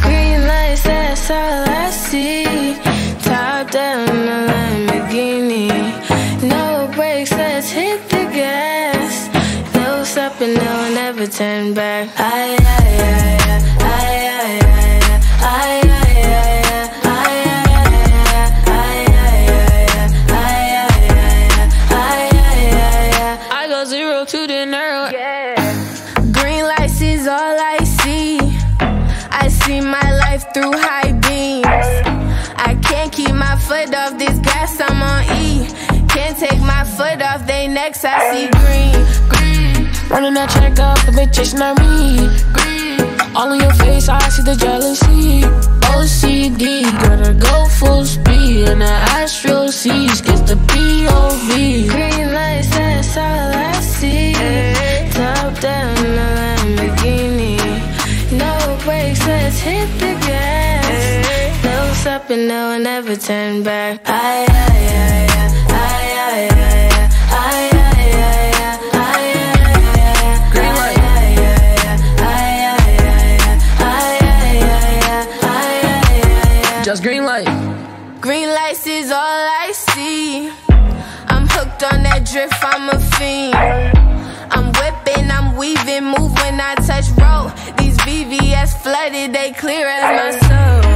Green lights, that's all I see. Top down a Lamborghini. No brakes, let's hit the gas. No stopping, no one turn back. I, I, I, I, I, I, I, I to the narrow. Yeah. Green lights is all see my life through high beams. I can't keep my foot off this gas, I'm on E. Can't take my foot off they necks, I see green. Green. Running that check up, the bitch chasing on me. Green. All in your face, I see the jealousy. OCD, gotta go full speed. And the Astro C's aye, aye, aye, aye, aye, aye, aye, Green light. Just green light. Green lights is all I see. I'm hooked on that drift, I'm a fiend. I'm whipping, I'm weaving, move when I touch road. These VVS flooded, they clear as my soul.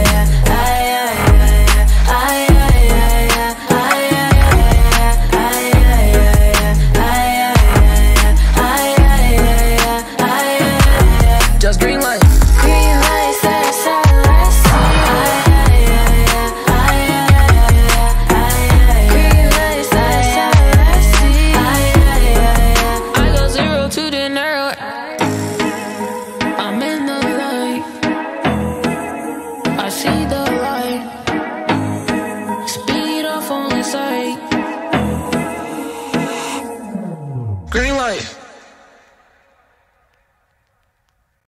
Green light.